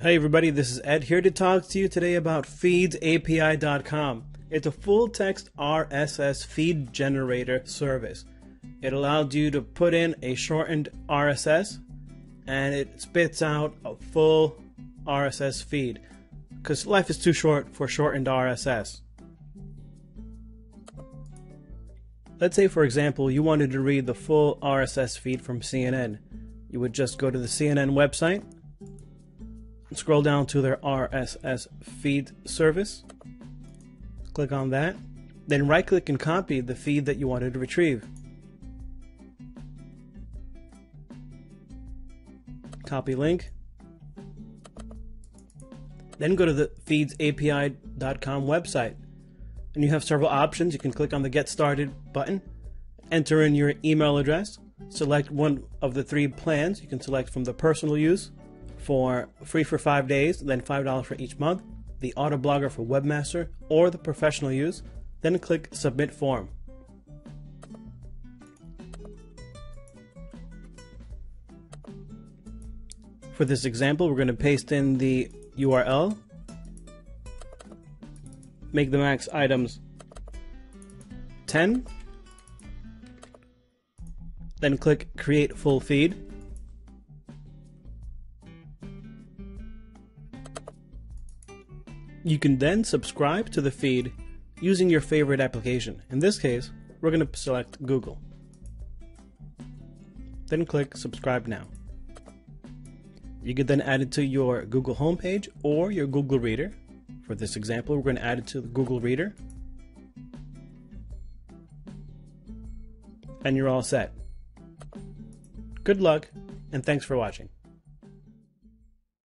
Hey everybody, this is Ed here to talk to you today about feedsapi.com. It's a full text RSS feed generator service. It allows you to put in a shortened RSS and it spits out a full RSS feed because life is too short for shortened RSS. Let's say, for example, you wanted to read the full RSS feed from CNN. You would just go to the CNN website Scroll down to their RSS feed service. Click on that. Then right click and copy the feed that you wanted to retrieve. Copy link. Then go to the feedsapi.com website. And you have several options. You can click on the Get Started button, enter in your email address, select one of the three plans. You can select from the personal use, for free for five days, then $5 for each month, the Autoblogger for Webmaster, or the professional use, then click Submit Form. For this example, we're going to paste in the URL, make the max items 10, then click Create Full Feed. You can then subscribe to the feed using your favorite application. In this case, we're going to select Google. Then click subscribe now. You can then add it to your Google homepage or your Google Reader. For this example, we're going to add it to the Google Reader. And you're all set. Good luck, and thanks for watching.